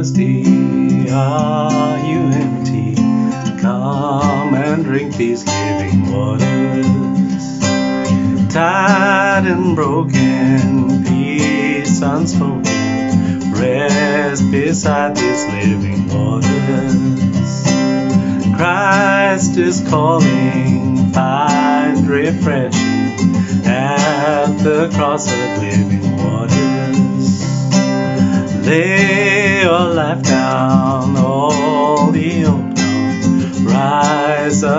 thirsty? Are you empty? Come and drink these living waters. Tired and broken, peace unspoken, rest beside these living waters. Christ is calling, find refreshing at the cross of living waters. Lay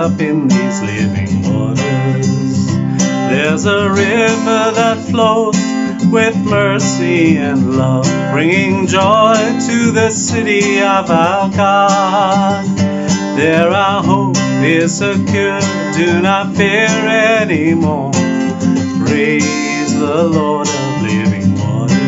up in these living waters. There's a river that flows with mercy and love, bringing joy to the city of our God. There our hope is secure, do not fear anymore. Praise the Lord of living waters.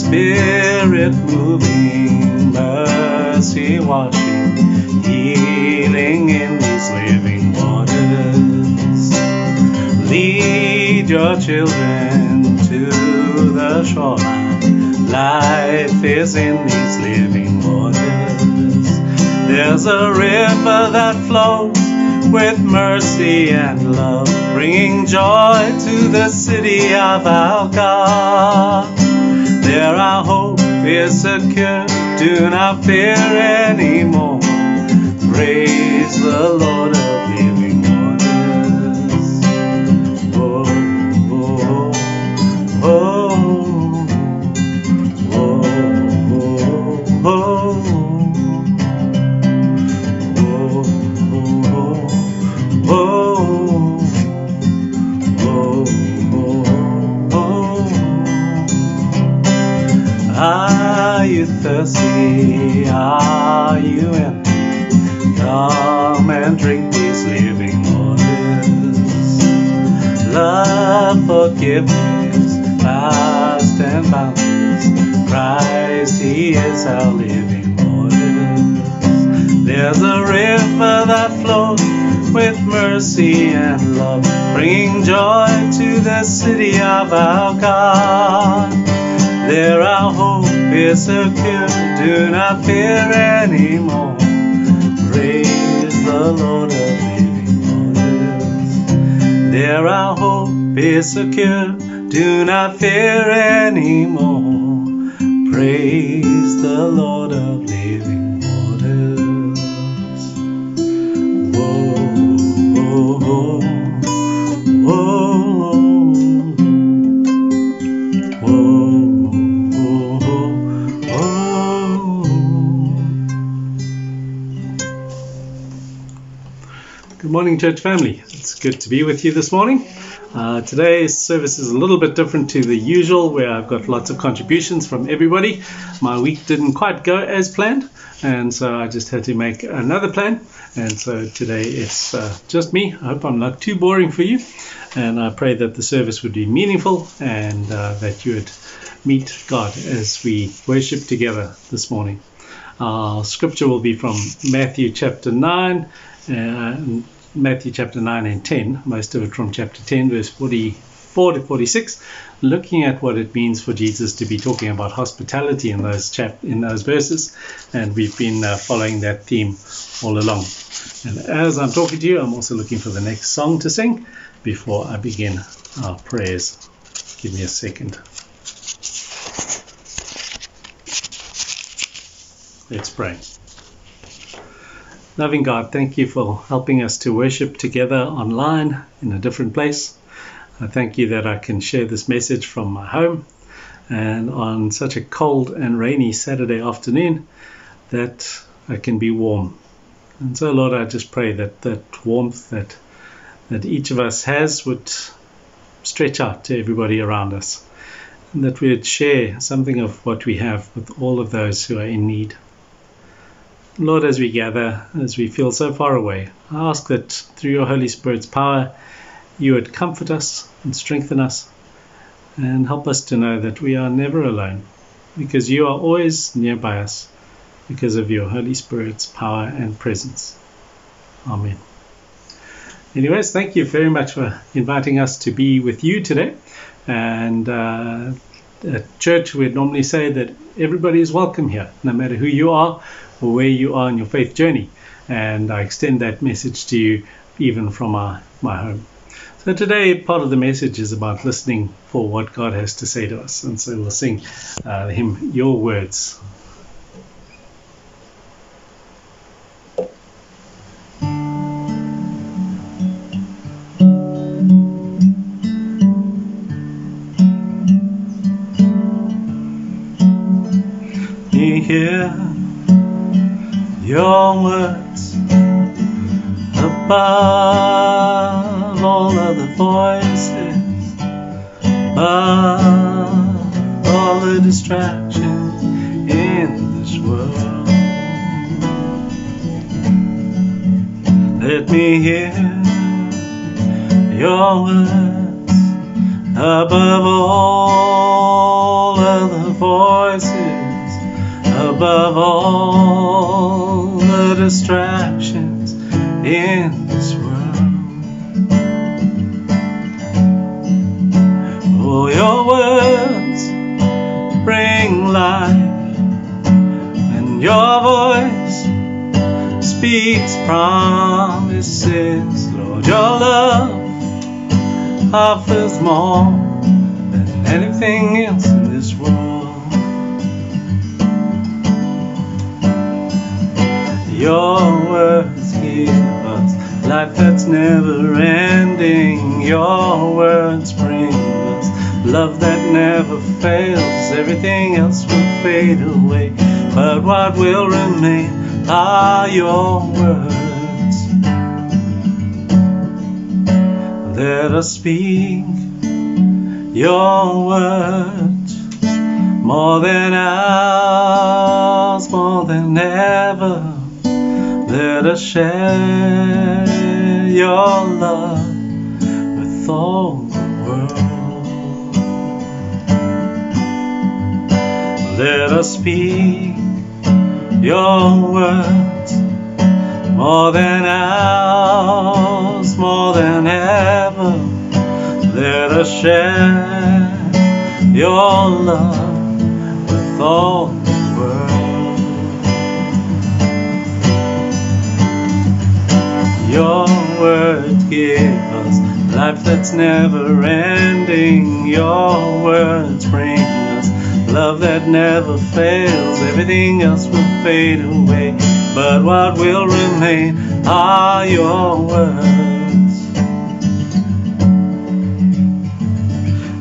Spirit moving, mercy washing, healing in these living waters. Lead your children to the shoreline. Life is in these living waters. There's a river that flows with mercy and love, bringing joy to the city of our God. There our hope is secure, do not fear anymore. Praise the Lord of living thirsty? Are you empty? Come and drink these living waters. Love, forgiveness, past and boundless. Christ, He is our living waters. There's a river that flows with mercy and love, bringing joy to the city of our God. There our hope is secure, do not fear anymore. Praise the Lord of living waters. There our hope is secure, do not fear anymore. Praise the Lord of living waters. Whoa, whoa, whoa, Good morning, church family. It's good to be with you this morning. Uh, today's service is a little bit different to the usual, where I've got lots of contributions from everybody. My week didn't quite go as planned, and so I just had to make another plan. And so today it's uh, just me. I hope I'm not too boring for you, and I pray that the service would be meaningful and uh, that you would meet God as we worship together this morning. Our scripture will be from Matthew chapter 9, uh, Matthew chapter 9 and 10, most of it from chapter 10, verse 44 to 46, looking at what it means for Jesus to be talking about hospitality in those chap in those verses, and we've been uh, following that theme all along. And as I'm talking to you, I'm also looking for the next song to sing before I begin our prayers. Give me a second. Let's pray. Loving God, thank you for helping us to worship together online in a different place. I thank you that I can share this message from my home and on such a cold and rainy Saturday afternoon that I can be warm. And so, Lord, I just pray that that warmth that that each of us has would stretch out to everybody around us, and that we would share something of what we have with all of those who are in need. Lord, as we gather, as we feel so far away, I ask that through your Holy Spirit's power, you would comfort us and strengthen us and help us to know that we are never alone because you are always nearby us because of your Holy Spirit's power and presence. Amen. Anyways, thank you very much for inviting us to be with you today. And uh, at church, we'd normally say that everybody is welcome here, no matter who you are or where you are in your faith journey. And I extend that message to you even from my home. So today, part of the message is about listening for what God has to say to us. And so we'll sing uh, hymn Your Words. Your words above all other voices, above all the distractions in this world. Let me hear your words above all other voices above all distractions in this world. Oh, your words bring life, and your voice speaks promises. Lord, your love offers more than anything else Your words give us life that's never ending. Your words bring us love that never fails. Everything else will fade away, but what will remain are your words. Let us speak your words more than ours, more than ever. Let us share your love with all the world. Let us speak your words more than ours, more than ever. Let us share your love with all Your words give us life that's never ending. Your words bring us love that never fails. Everything else will fade away, but what will remain are your words.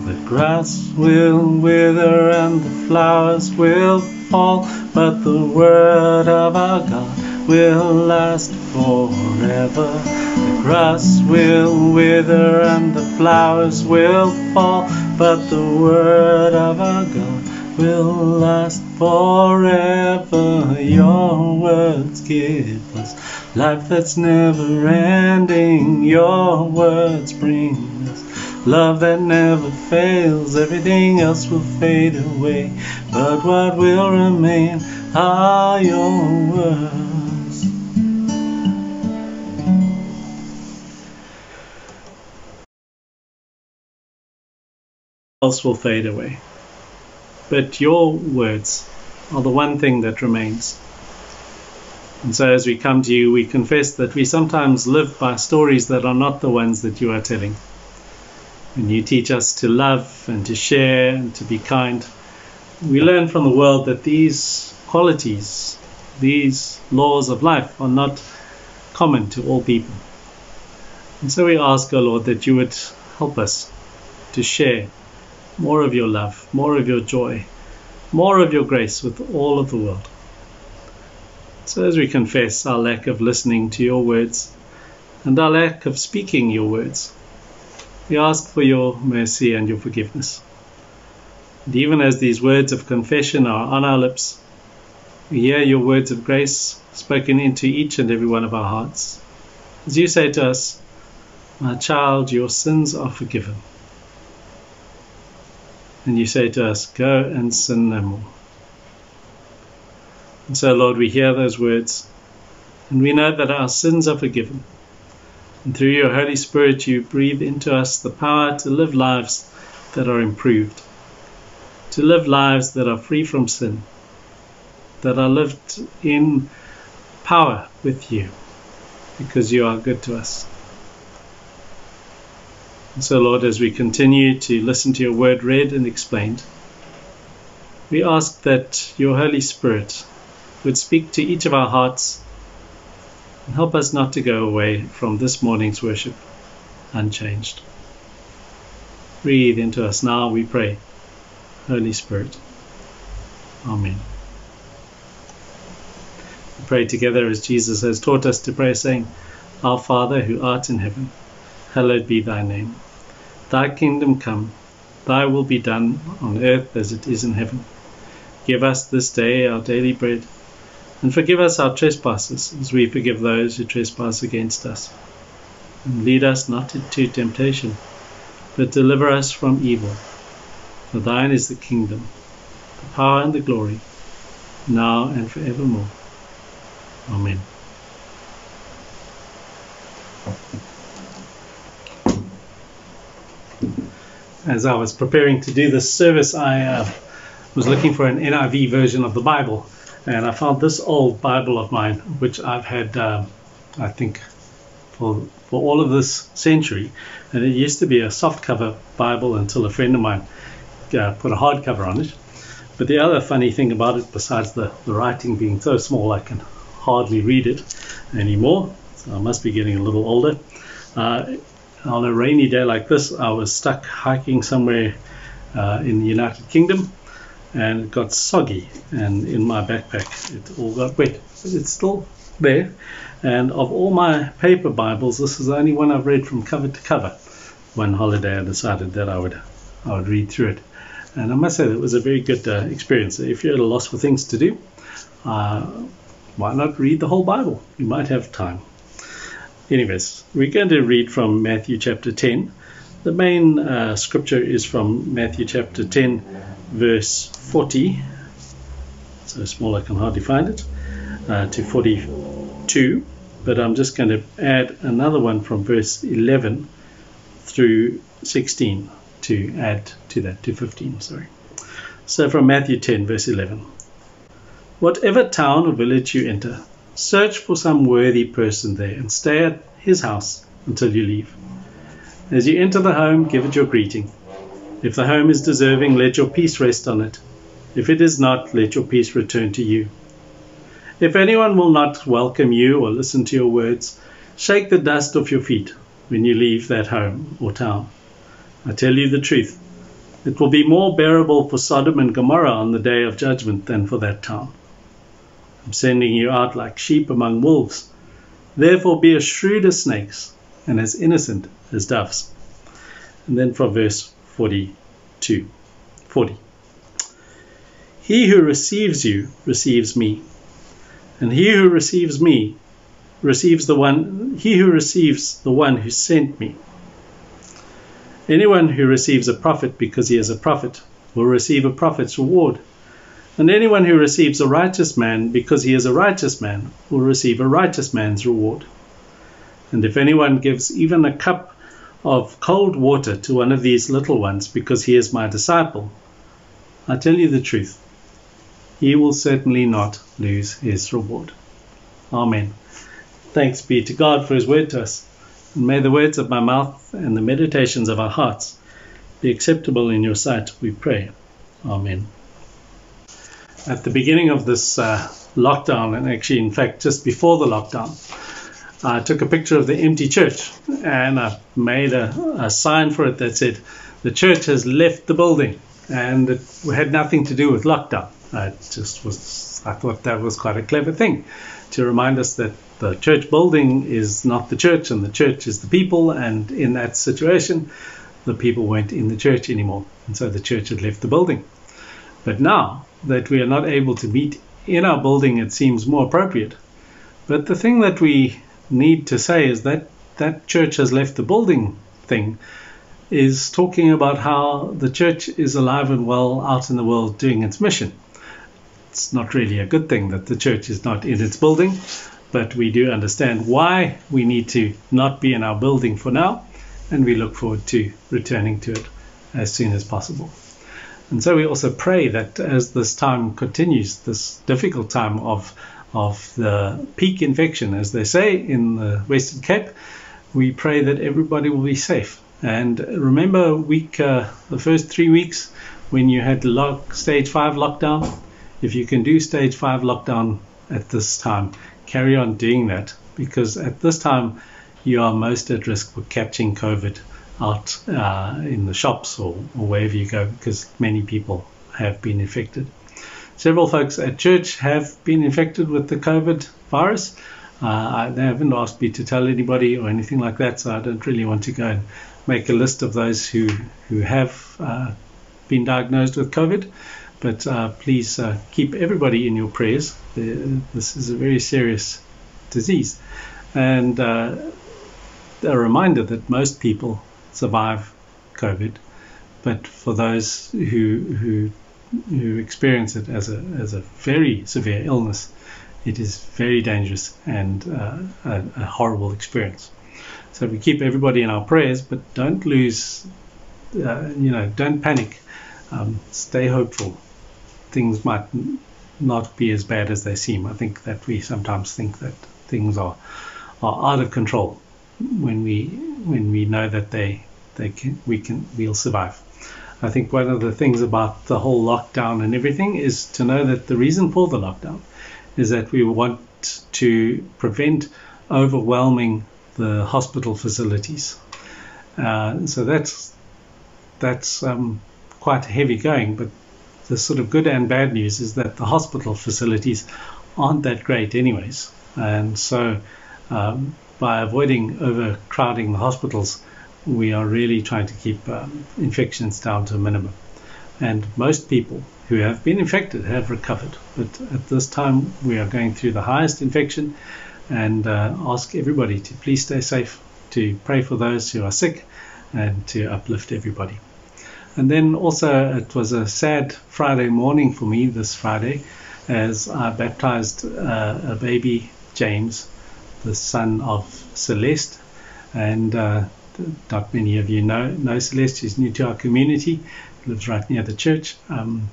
The grass will wither and the flowers will fall, but the word of our God will last forever. The grass will wither and the flowers will fall, but the word of our God will last forever. Your words give us life that's never ending. Your words bring us love that never fails. Everything else will fade away, but what will remain are your words. else will fade away. But your words are the one thing that remains. And so as we come to you, we confess that we sometimes live by stories that are not the ones that you are telling. When you teach us to love and to share and to be kind, we learn from the world that these qualities, these laws of life, are not common to all people. And so we ask, O oh Lord, that you would help us to share more of your love, more of your joy, more of your grace with all of the world. So, as we confess our lack of listening to your words and our lack of speaking your words, we ask for your mercy and your forgiveness. And even as these words of confession are on our lips, we hear your words of grace spoken into each and every one of our hearts. As you say to us, My child, your sins are forgiven and you say to us, Go and sin no more. And so, Lord, we hear those words, and we know that our sins are forgiven. And through your Holy Spirit, you breathe into us the power to live lives that are improved. to live lives that are free from sin, that are lived in power with you, because you are good to us. And so, Lord, as we continue to listen to your word read and explained, we ask that your Holy Spirit would speak to each of our hearts and help us not to go away from this morning's worship unchanged. Breathe into us now, we pray. Holy Spirit. Amen. We pray together as Jesus has taught us to pray, saying, Our Father who art in heaven, hallowed be thy name. Thy kingdom come, thy will be done on earth as it is in heaven. Give us this day our daily bread, and forgive us our trespasses, as we forgive those who trespass against us. And lead us not into temptation, but deliver us from evil. For thine is the kingdom, the power, and the glory, now and forevermore. Amen. As I was preparing to do this service, I uh, was looking for an NIV version of the Bible, and I found this old Bible of mine, which I've had, um, I think, for for all of this century. And it used to be a soft cover Bible until a friend of mine uh, put a hardcover on it. But the other funny thing about it, besides the, the writing being so small, I can hardly read it anymore. So I must be getting a little older. Uh, on a rainy day like this, I was stuck hiking somewhere uh, in the United Kingdom and it got soggy. And in my backpack it all got wet. But it's still there. And of all my paper bibles this is the only one i've read from cover to cover. One holiday i decided that i would i would read through it. And i must say that it was a very good uh, experience. If you're at a loss for things to do uh, why not read the whole bible? You might have time. Anyways we're going to read from matthew chapter 10 the main uh, scripture is from matthew chapter 10 verse 40, so small I can hardly find it, uh, to 42, but I'm just going to add another one from verse 11 through 16 to add to that, to 15, sorry. So from Matthew 10, verse 11. Whatever town or village you enter, search for some worthy person there and stay at his house until you leave. As you enter the home, give it your greeting. If the home is deserving, let your peace rest on it. If it is not, let your peace return to you. If anyone will not welcome you or listen to your words, shake the dust off your feet when you leave that home or town. I tell you the truth. It will be more bearable for Sodom and Gomorrah on the day of judgment than for that town. I'm sending you out like sheep among wolves. Therefore be as shrewd as snakes and as innocent as doves. And then from verse 42. 40. He who receives you receives me, and he who receives me receives the one he who receives the one who sent me. Anyone who receives a prophet because he is a prophet will receive a prophet's reward. And anyone who receives a righteous man because he is a righteous man will receive a righteous man's reward. And if anyone gives even a cup of cold water to one of these little ones because he is my disciple, I tell you the truth, he will certainly not lose his reward. Amen. Thanks be to God for his word to us. And may the words of my mouth and the meditations of our hearts be acceptable in your sight, we pray. Amen. At the beginning of this uh, lockdown, and actually, in fact, just before the lockdown, I took a picture of the empty church and I made a, a, sign for it that said, The church has left the building. And it had nothing to do with lockdown. I just was, I thought that was quite a clever thing to remind us that the church building is not the church and the church is the people. And in that situation, the people weren't in the church anymore. And so the church had left the building. But now that we are not able to meet in our building, it seems more appropriate. But the thing that we need to say is that that church has left the building thing is talking about how the church is alive and well out in the world doing its mission. It's not really a good thing that the church is not in its building, but we do understand why we need to not be in our building for now, and we look forward to returning to it as soon as possible. And so we also pray that as this time continues, this difficult time of of the peak infection, as they say in the Western Cape, we pray that everybody will be safe. And remember, week uh, the first three weeks when you had lock, stage five lockdown, if you can do stage five lockdown at this time, carry on doing that because at this time you are most at risk for catching COVID out uh, in the shops or, or wherever you go because many people have been infected. Several folks at church have been infected with the COVID virus. Uh, they haven't asked me to tell anybody or anything like that, so I don't really want to go and make a list of those who who have uh, been diagnosed with COVID. But uh, please uh, keep everybody in your prayers. This is a very serious disease, and uh, a reminder that most people survive COVID, but for those who who who experience it as a as a very severe illness, it is very dangerous and uh, a, a, horrible experience. So we keep everybody in our prayers, but don't lose, uh, you know, don't panic. Um, stay hopeful. Things might not be as bad as they seem. I think that we sometimes think that things are are out of control when we when we know that they they can we can we'll survive. I think one of the things about the whole lockdown and everything is to know that the reason for the lockdown is that we want to prevent overwhelming the hospital facilities. Uh, so that's that's um, quite heavy going, but the sort of good and bad news is that the hospital facilities aren't that great, anyways. And so, um, by avoiding overcrowding the hospitals, we are really trying to keep um, infections down to a minimum. And most people who have been infected have recovered. But at this time, we are going through the highest infection and uh, ask everybody to please stay safe, to pray for those who are sick, and to uplift everybody. And then also, it was a sad Friday morning for me this Friday as I baptized uh, a baby, James, the son of Celeste. And uh, not many of you know, know Celeste. She's new to our community, lives right near the church. Um,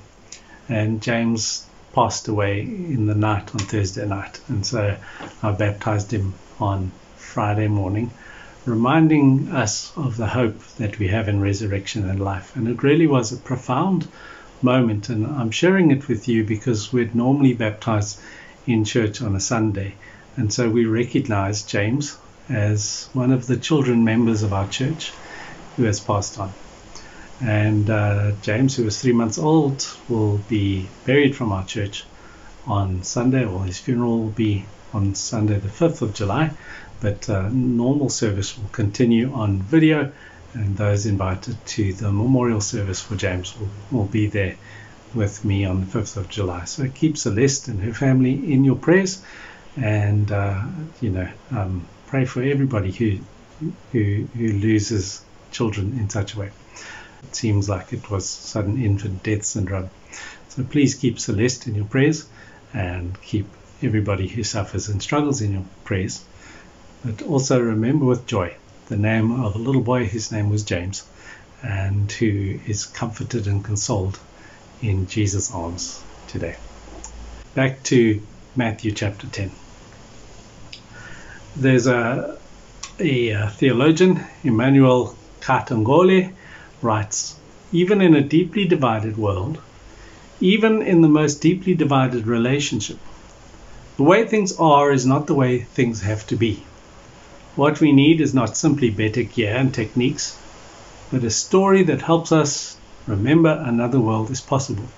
and James passed away in the night on Thursday night. And so I baptized him on Friday morning, reminding us of the hope that we have in resurrection and life. And it really was a profound moment. And I'm sharing it with you because we'd normally baptize in church on a Sunday. And so we recognize James as one of the children members of our church who has passed on. And uh, James, who was three months old, will be buried from our church on Sunday, or his funeral will be on Sunday, the 5th of July. But uh, normal service will continue on video, and those invited to the memorial service for James will, will be there with me on the 5th of July. So keep Celeste and her family in your prayers, and uh, you know, um, pray for everybody who who who loses children in such a way. It seems like it was sudden infant death syndrome. So please keep Celeste in your prayers and keep everybody who suffers and struggles in your prayers. But also remember with joy the name of a little boy whose name was James and who is comforted and consoled in Jesus' arms today. Back to Matthew chapter 10 there's a, a, theologian, Emmanuel Katongole, writes Even in a deeply divided world, even in the most deeply divided relationship, the way things are is not the way things have to be. What we need is not simply better gear and techniques, but a story that helps us remember another world is possible.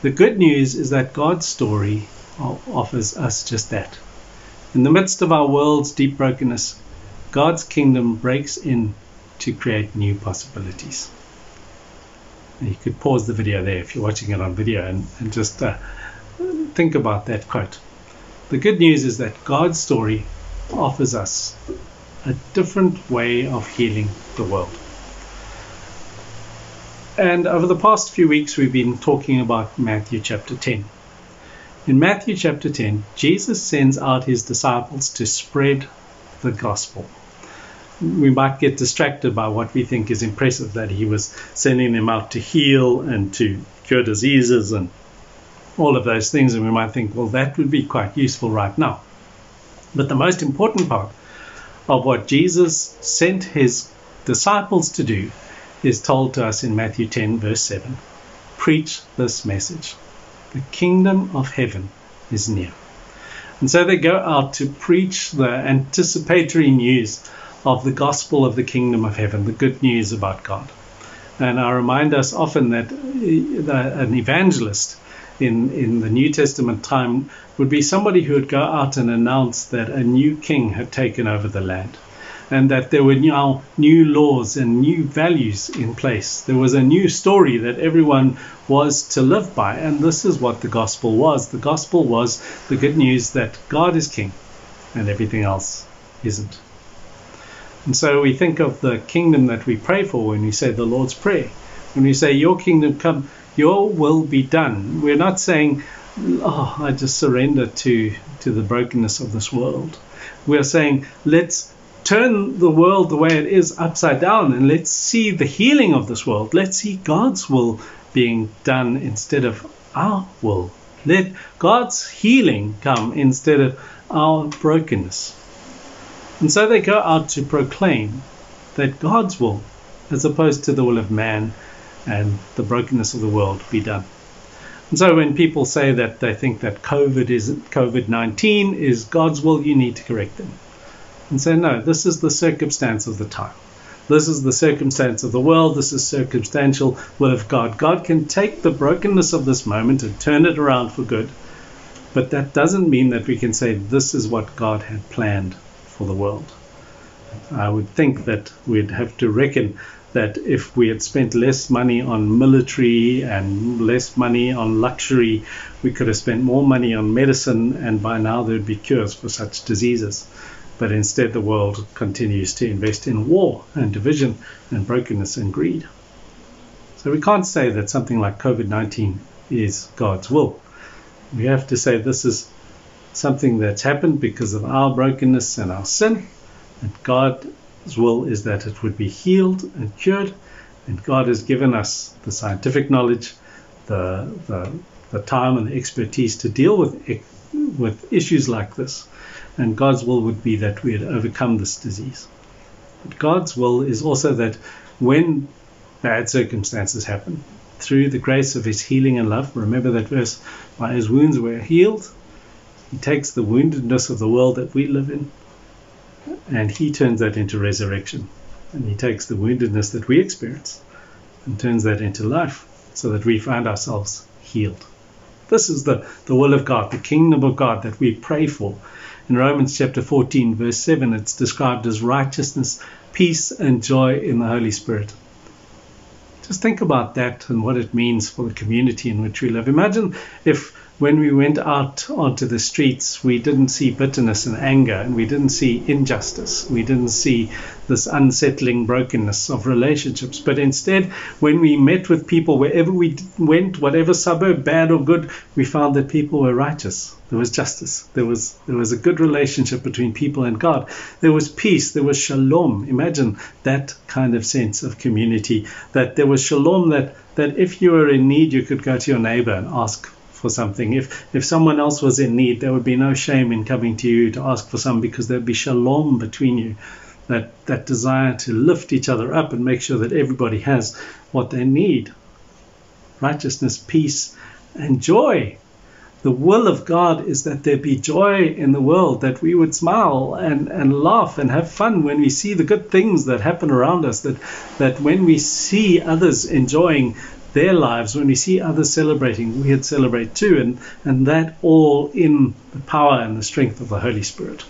The good news is that God's story offers us just that. In the midst of our world's deep brokenness, God's kingdom breaks in to create new possibilities. And you could pause the video there if you're watching it on video and, and just uh, think about that quote. The good news is that God's story offers us a different way of healing the world. And over the past few weeks, we've been talking about Matthew chapter 10. In Matthew chapter 10, Jesus sends out his disciples to spread the gospel. we might get distracted by what we think is impressive that he was sending them out to heal and to cure diseases and all of those things. And we might think, well, that would be quite useful right now. But the most important part of what Jesus sent his disciples to do is told to us in Matthew 10, verse 7. Preach this message The kingdom of heaven is near. And so they go out to preach the anticipatory news of the gospel of the kingdom of heaven, the good news about God. And I remind us often that uh, an evangelist in, in the New Testament time would be somebody who would go out and announce that a new king had taken over the land and that there were now new laws and new values in place. There was a new story that everyone was to live by, and this is what the gospel was. The gospel was the good news that God is king and everything else isn't. And so we think of the kingdom that we pray for when we say the Lord's Prayer. When we say, Your kingdom come, your will be done. We're not saying, Oh, I just surrender to, to the brokenness of this world. We're saying, Let's turn the world the way it is upside down and let's see the healing of this world. Let's see God's will being done instead of our will. Let God's healing come instead of our brokenness. And so they go out to proclaim that God's will, as opposed to the will of man and the brokenness of the world, be done. And so when people say that they think that COVID is COVID-19 is God's will, you need to correct them and say, no, this is the circumstance of the time. This is the circumstance of the world. This is circumstantial of God. God can take the brokenness of this moment and turn it around for good. But that doesn't mean that we can say this is what God had planned for the world. I would think that we'd have to reckon that if we had spent less money on military and less money on luxury, we could have spent more money on medicine, and by now there'd be cures for such diseases but instead the world continues to invest in war and division and brokenness and greed. So we can't say that something like COVID 19 is God's will. We have to say this is something that's happened because of our brokenness and our sin, and God's will is that it would be healed and cured, and God has given us the scientific knowledge, the, the, the time and the expertise to deal with, with issues like this and God's will would be that we had overcome this disease. But God's will is also that when bad circumstances happen, through the grace of his healing and love, remember that verse, by his wounds we're healed. He takes the woundedness of the world that we live in and he turns that into resurrection. And he takes the woundedness that we experience and turns that into life so that we find ourselves healed. This is the, the will of God, the kingdom of God that we pray for in Romans chapter 14, verse 7, it's described as righteousness, peace, and joy in the Holy Spirit. Just think about that and what it means for the community in which we live. Imagine if when we went out onto the streets, we didn't see bitterness and anger, and we didn't see injustice. We didn't see this unsettling brokenness of relationships. But instead, when we met with people, wherever we went, whatever suburb, bad or good, we found that people were righteous. There was justice. There was there was a good relationship between people and God. There was peace. There was shalom. Imagine that kind of sense of community. That there was shalom. That that if you were in need, you could go to your neighbor and ask for something. If if someone else was in need, there would be no shame in coming to you to ask for some because there'd be shalom between you. That that desire to lift each other up and make sure that everybody has what they need. Righteousness, peace, and joy. The will of God is that there be joy in the world, that we would smile and, and laugh and have fun when we see the good things that happen around us, that, that when we see others enjoying their lives, when we see others celebrating, we would celebrate too, and, and that all in the power and the strength of the Holy Spirit.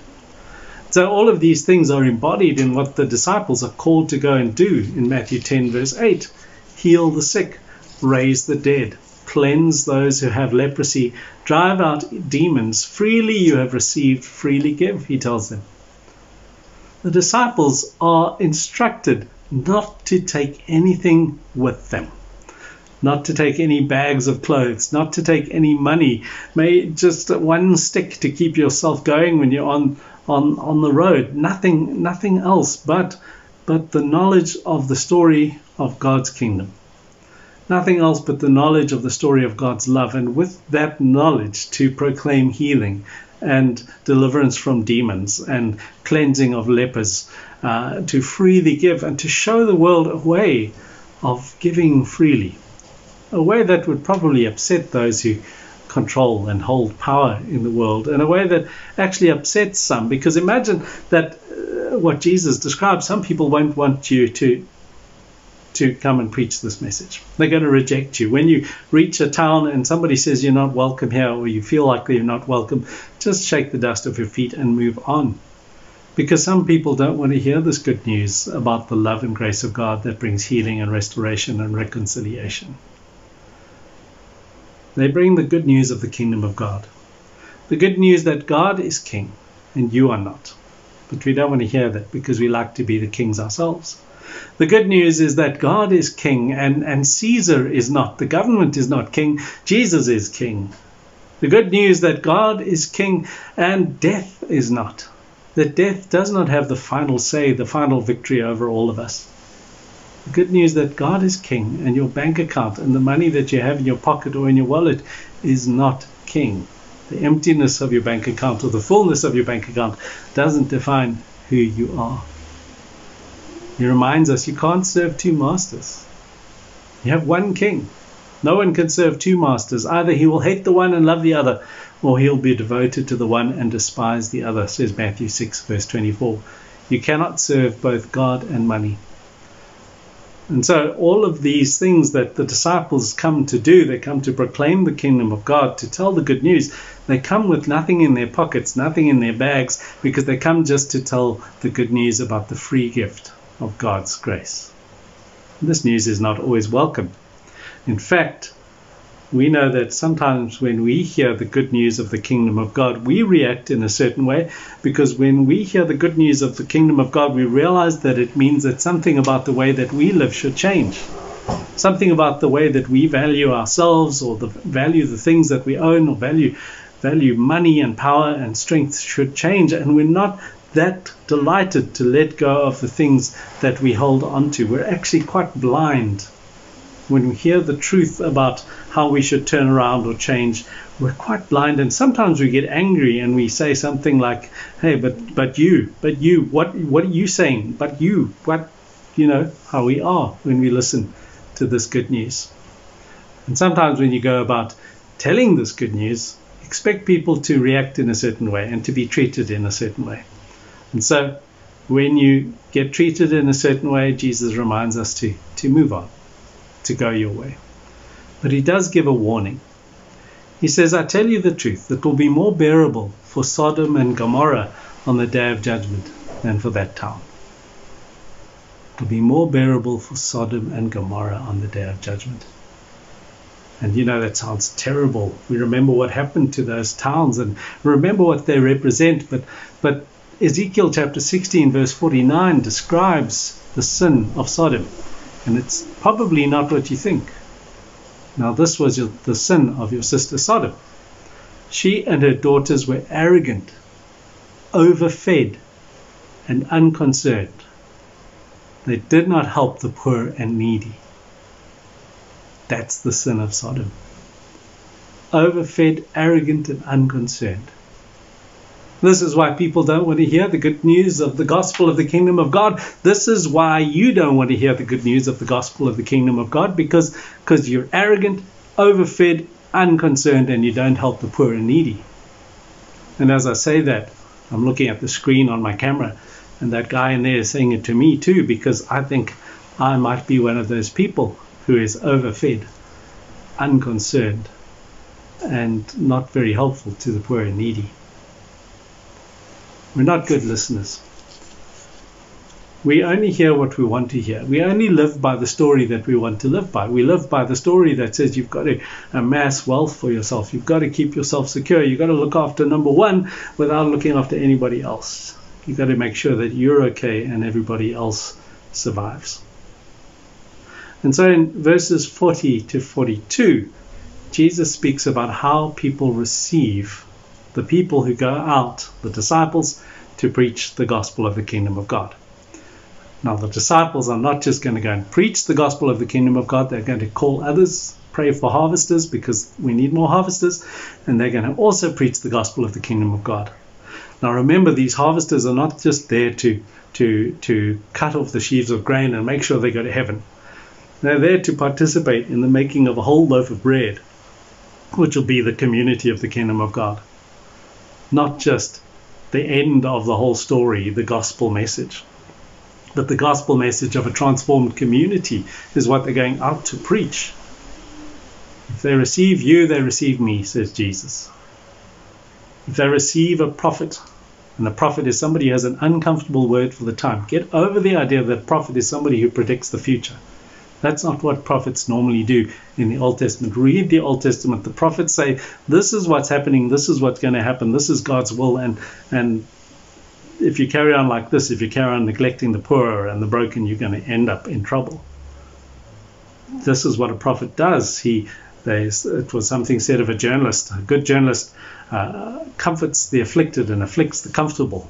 So all of these things are embodied in what the disciples are called to go and do in Matthew 10, verse 8 heal the sick, raise the dead, cleanse those who have leprosy, drive out demons. Freely you have received, freely give, he tells them. The disciples are instructed not to take anything with them not to take any bags of clothes, not to take any money, may just one stick to keep yourself going when you're on on, on the road. Nothing nothing else but but the knowledge of the story of God's kingdom. Nothing else but the knowledge of the story of God's love, and with that knowledge to proclaim healing and deliverance from demons and cleansing of lepers, uh, to freely give and to show the world a way of giving freely, a way that would probably upset those who control and hold power in the world, in a way that actually upsets some. Because imagine that uh, what Jesus describes, some people won't want you to to come and preach this message. They're going to reject you. When you reach a town and somebody says you're not welcome here or you feel like you're not welcome, just shake the dust off your feet and move on. Because some people don't want to hear this good news about the love and grace of God that brings healing and restoration and reconciliation. They bring the good news of the kingdom of God. The good news that God is king and you are not. But we don't want to hear that because we like to be the kings ourselves. The good news is that God is king and, and Caesar is not. The government is not king. Jesus is king. The good news that God is king and death is not. That death does not have the final say, the final victory over all of us. The good news that God is king and your bank account and the money that you have in your pocket or in your wallet is not king. The emptiness of your bank account or the fullness of your bank account doesn't define who you are. He reminds us you can't serve two masters. You have one king. No one can serve two masters. Either he will hate the one and love the other, or he'll be devoted to the one and despise the other, says Matthew 6, verse 24. You cannot serve both God and money. And so, all of these things that the disciples come to do, they come to proclaim the kingdom of God, to tell the good news, they come with nothing in their pockets, nothing in their bags, because they come just to tell the good news about the free gift of God's grace. This news is not always welcome. In fact, we know that sometimes when we hear the good news of the kingdom of God, we react in a certain way because when we hear the good news of the kingdom of God, we realize that it means that something about the way that we live should change. Something about the way that we value ourselves or the value the things that we own or value value money and power and strength should change and we're not that delighted to let go of the things that we hold on to. We're actually quite blind when we hear the truth about how we should turn around or change. We're quite blind, and sometimes we get angry and we say something like, "Hey, but but you, but you, what what are you saying? But you, what, you know, how we are when we listen to this good news." And sometimes when you go about telling this good news, expect people to react in a certain way and to be treated in a certain way. And so when you get treated in a certain way, Jesus reminds us to, to move on, to go your way. But he does give a warning. He says, I tell you the truth, it will be more bearable for Sodom and Gomorrah on the day of judgment than for that town. It will be more bearable for Sodom and Gomorrah on the day of judgment. And you know, that sounds terrible. We remember what happened to those towns and remember what they represent, but, but Ezekiel chapter 16, verse 49 describes the sin of Sodom, and it's probably not what you think. Now, this was the sin of your sister Sodom. She and her daughters were arrogant, overfed, and unconcerned. They did not help the poor and needy. That's the sin of Sodom. Overfed, arrogant, and unconcerned. This is why people don't want to hear the good news of the gospel of the kingdom of God. This is why you don't want to hear the good news of the gospel of the kingdom of God because because you're arrogant, overfed, unconcerned, and you don't help the poor and needy. And as I say that, I'm looking at the screen on my camera, and that guy in there is saying it to me too because I think I might be one of those people who is overfed, unconcerned, and not very helpful to the poor and needy. We're not good listeners. We only hear what we want to hear. We only live by the story that we want to live by. We live by the story that says you've got to amass wealth for yourself. You've got to keep yourself secure. You've got to look after number one without looking after anybody else. You've got to make sure that you're okay and everybody else survives. And so in verses 40 to 42, Jesus speaks about how people receive the people who go out, the disciples, to preach the gospel of the kingdom of God. Now, the disciples are not just going to go and preach the gospel of the kingdom of God, they're going to call others, pray for harvesters because we need more harvesters, and they're going to also preach the gospel of the kingdom of God. Now, remember, these harvesters are not just there to, to, to cut off the sheaves of grain and make sure they go to heaven. They're there to participate in the making of a whole loaf of bread, which will be the community of the kingdom of God. Not just the end of the whole story, the gospel message. But the gospel message of a transformed community is what they're going out to preach. If they receive you, they receive me, says Jesus. If they receive a prophet, and a prophet is somebody who has an uncomfortable word for the time, get over the idea that a prophet is somebody who predicts the future. That's not what prophets normally do in the Old Testament. Read the Old Testament. The prophets say, "This is what's happening. This is what's going to happen. This is God's will." And and if you carry on like this, if you carry on neglecting the poor and the broken, you're going to end up in trouble. This is what a prophet does. He, they, it was something said of a journalist. A good journalist uh, comforts the afflicted and afflicts the comfortable.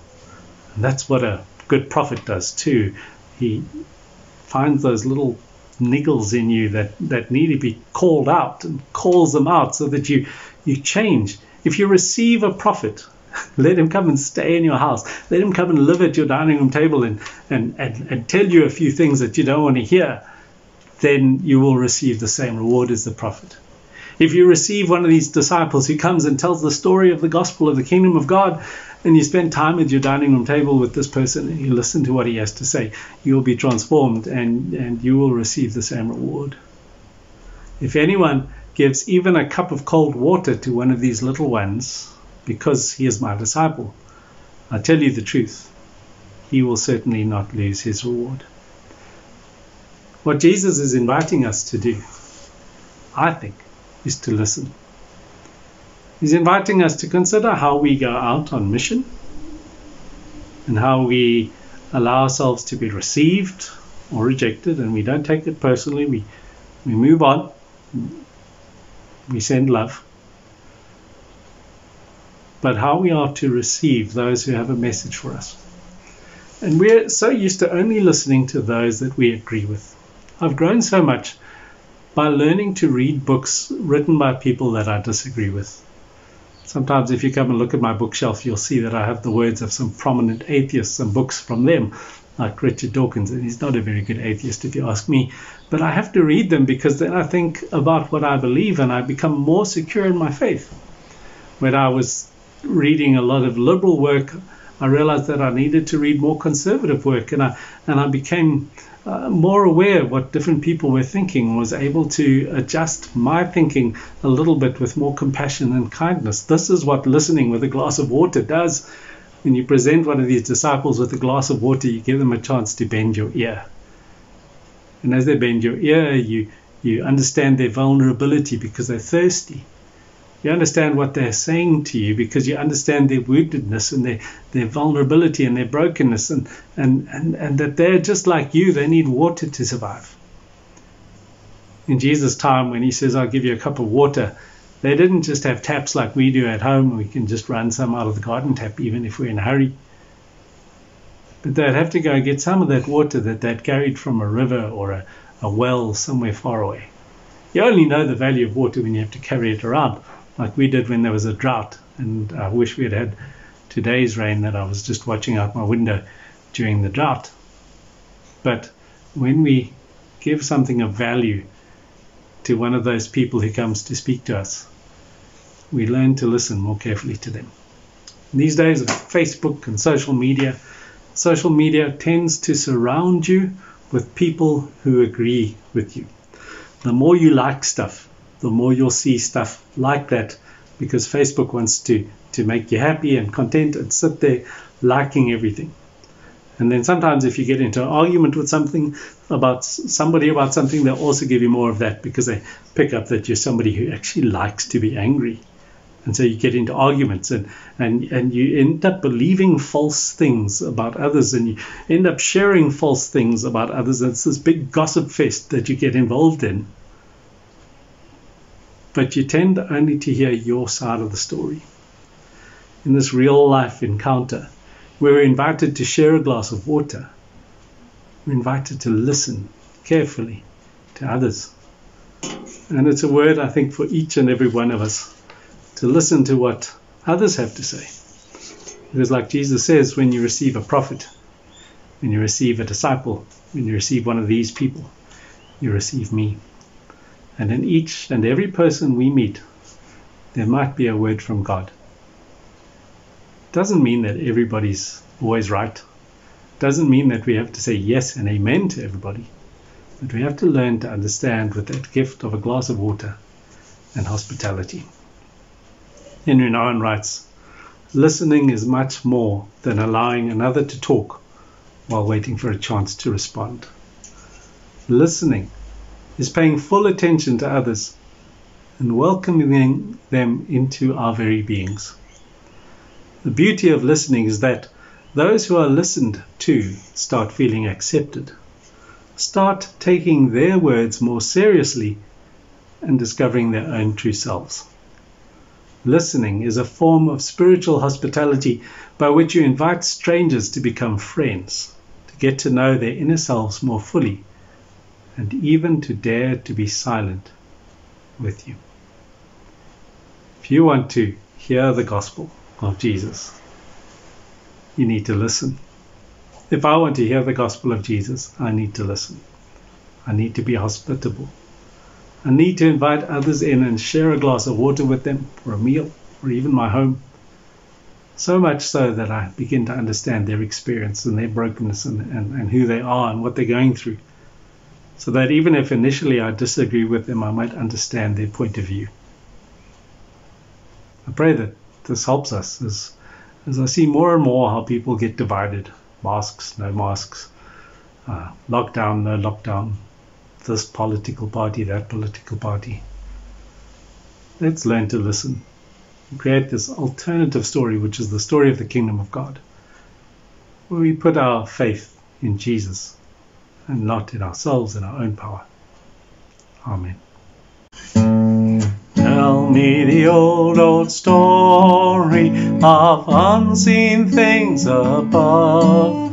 And that's what a good prophet does too. He finds those little niggles in you that, that need to be called out and calls them out so that you, you change. If you receive a prophet, let him come and stay in your house. Let him come and live at your dining room table and, and, and, and tell you a few things that you don't want to hear. Then you will receive the same reward as the prophet. If you receive one of these disciples who comes and tells the story of the gospel of the kingdom of God, and you spend time at your dining room table with this person and you listen to what he has to say, you'll be transformed and, and you will receive the same reward. If anyone gives even a cup of cold water to one of these little ones because he is my disciple, I tell you the truth, he will certainly not lose his reward. What Jesus is inviting us to do, I think, is to listen. He's inviting us to consider how we go out on mission and how we allow ourselves to be received or rejected, and we don't take it personally. We, we move on, we send love. But how we are to receive those who have a message for us. And we're so used to only listening to those that we agree with. I've grown so much by learning to read books written by people that I disagree with. Sometimes, if you come and look at my bookshelf, you'll see that I have the words of some prominent atheists and books from them, like Richard Dawkins. And he's not a very good atheist, if you ask me. But I have to read them because then I think about what I believe and I become more secure in my faith. When I was reading a lot of liberal work, I realized that I needed to read more conservative work, and I and I became uh, more aware of what different people were thinking, was able to adjust my thinking a little bit with more compassion and kindness. This is what listening with a glass of water does. When you present one of these disciples with a glass of water, you give them a chance to bend your ear. And as they bend your ear, you, you understand their vulnerability because they're thirsty. You understand what they're saying to you because you understand their woundedness and their, their vulnerability and their brokenness, and, and, and, and that they're just like you, they need water to survive. In Jesus' time, when he says, I'll give you a cup of water, they didn't just have taps like we do at home. We can just run some out of the garden tap, even if we're in a hurry. But they'd have to go get some of that water that they'd carried from a river or a, a well somewhere far away. You only know the value of water when you have to carry it around like we did when there was a drought. And I wish we had had today's rain that I was just watching out my window during the drought. But when we give something of value to one of those people who comes to speak to us, we learn to listen more carefully to them. These days of Facebook and social media, social media tends to surround you with people who agree with you. The more you like stuff, the more you'll see stuff like that because Facebook wants to, to make you happy and content and sit there liking everything. And then sometimes if you get into an argument with something about somebody about something, they'll also give you more of that because they pick up that you're somebody who actually likes to be angry. And so you get into arguments and, and, and you end up believing false things about others and you end up sharing false things about others. And it's this big gossip fest that you get involved in but you tend only to hear your side of the story. In this real life encounter, We're invited to share a glass of water. We're invited to listen carefully to others. And it's a word, I think, for each and every one of us to listen to what others have to say. Because, like Jesus says, when you receive a prophet, when you receive a disciple, when you receive one of these people, you receive me. And in each and every person we meet, there might be a word from God. Doesn't mean that everybody's always right. Doesn't mean that we have to say yes and amen to everybody. But we have to learn to understand with that gift of a glass of water and hospitality. Henri Nouwen writes, Listening is much more than allowing another to talk while waiting for a chance to respond. Listening is paying full attention to others and welcoming them into our very beings. The beauty of listening is that those who are listened to start feeling accepted, start taking their words more seriously, and discovering their own true selves. Listening is a form of spiritual hospitality by which you invite strangers to become friends, to get to know their inner selves more fully, and even to dare to be silent with you. If you want to hear the gospel of Jesus, you need to listen. If I want to hear the gospel of Jesus, I need to listen. I need to be hospitable. I need to invite others in and share a glass of water with them, or a meal, or even my home. So much so that I begin to understand their experience and their brokenness and, and, and who they are and what they're going through. So that even if initially I disagree with them, I might understand their point of view. I pray that this helps us as, as I see more and more how people get divided. Masks, no masks, uh, lockdown, no lockdown, this political party, that political party. Let's learn to listen. And create this alternative story, which is the story of the kingdom of God, where we put our faith in Jesus and not in ourselves and our own power. Amen. Tell me the old, old story of unseen things above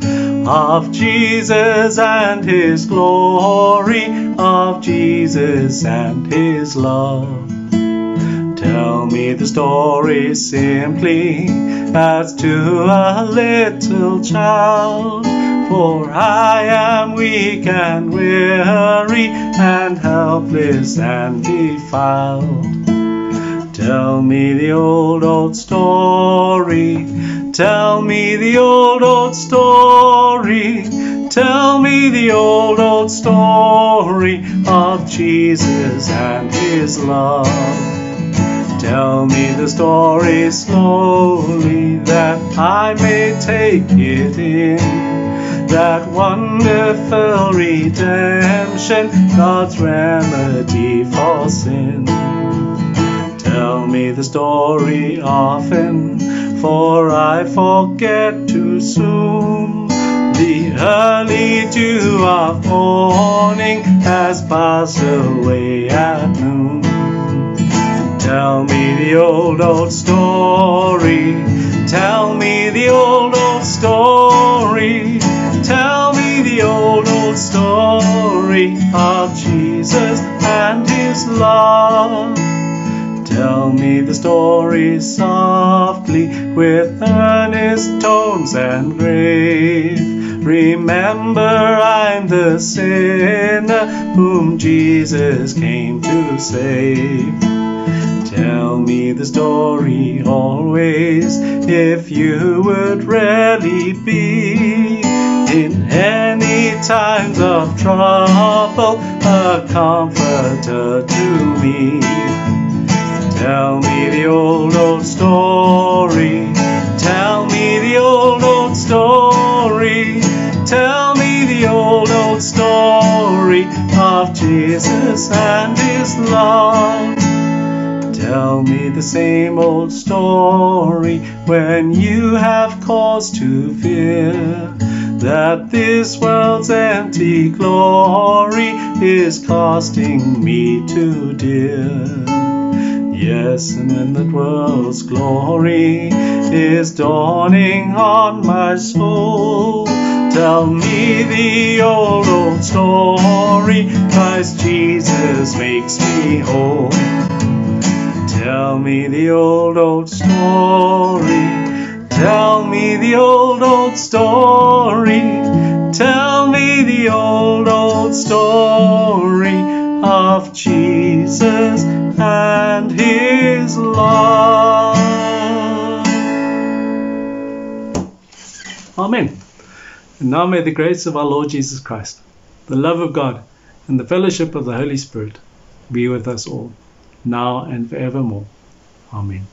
of Jesus and His glory, of Jesus and His love. Tell me the story simply as to a little child, for I am weak and weary and helpless and defiled. Tell me the old, old story Tell me the old, old story. Tell me the old, old story of Jesus and his love. Tell me the story slowly that I may take it in. That wonderful redemption, God's remedy for sin. Tell me the story often for I forget too soon. The early dew of morning has passed away at noon. Tell me the old, old story. Tell me the old, old story. Tell me the old, old story of Jesus and his love. Tell me the story softly with earnest tones and grave. Remember, I'm the sinner whom Jesus came to save. Tell me the story always if you would really be any times of trouble a comforter to me. Tell me the old, old story. Tell me the old, old story. Tell me the old, old story of Jesus and his love. Tell me the same old story when you have cause to fear that this world's empty glory is costing me too dear. Yes, and when the world's glory is dawning on my soul, tell me the old, old story. Christ Jesus makes me whole. Tell me the old, old story. Tell me the old, old story. Tell me the old, old story of Jesus and his love. Amen. And now may the grace of our Lord Jesus Christ, the love of God, and the fellowship of the Holy Spirit be with us all, now and forevermore. Amen.